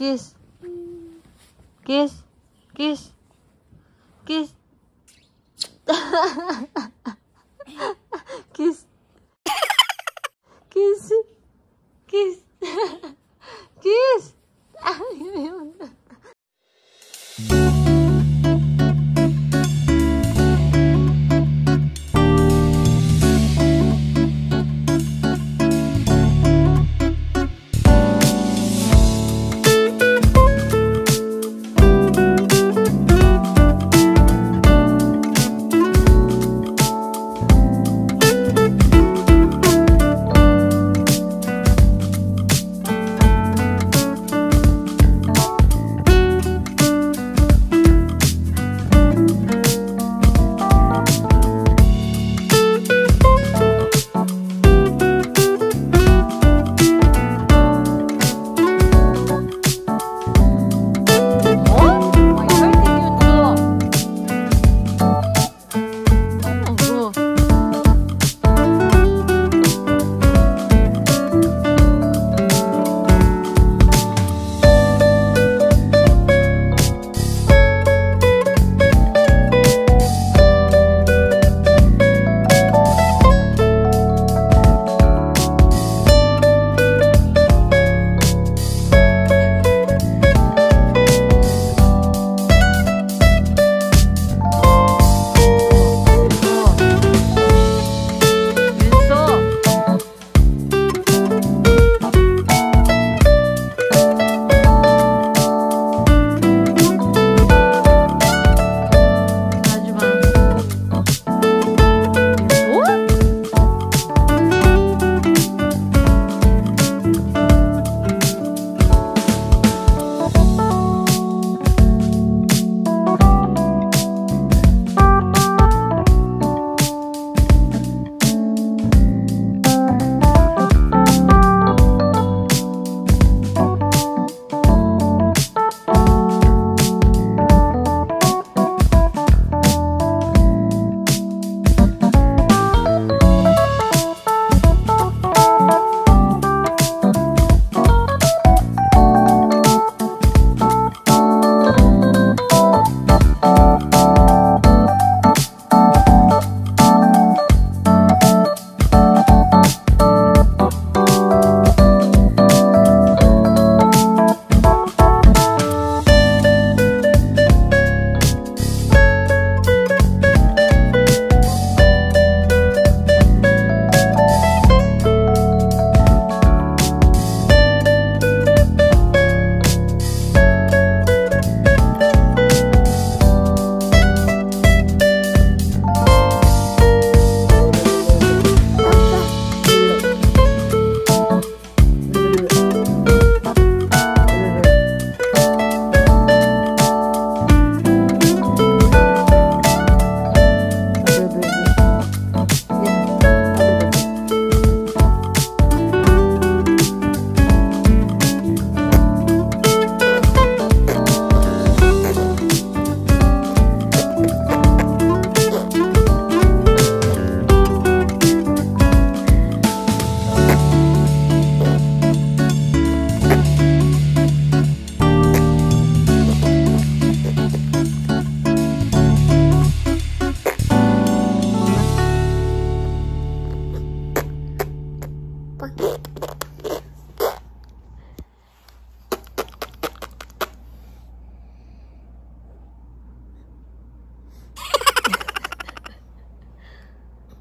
Kiss. Kiss. Kiss. Kiss. Kiss.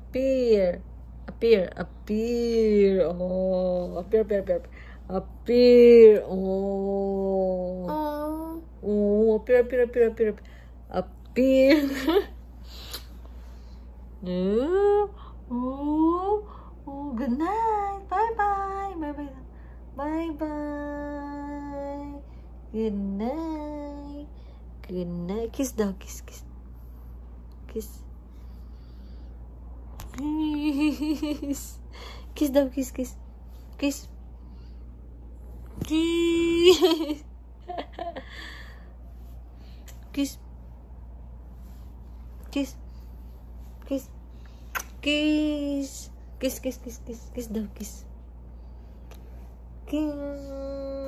Appear appear appear oh appear appear appear appear oh. Oh. oh appear appear appear appear appear. Oh oh oh good night. Bye bye bye bye bye bye. Good night. Good night. Kiss daw kiss kiss. Kiss Kiss. Kiss daw, kiss, kiss. Kiss. Kiss. kiss. Kiss. Kiss. Kiss. Kiss, kiss, kiss, kiss. Kiss daw, kiss. Kiss.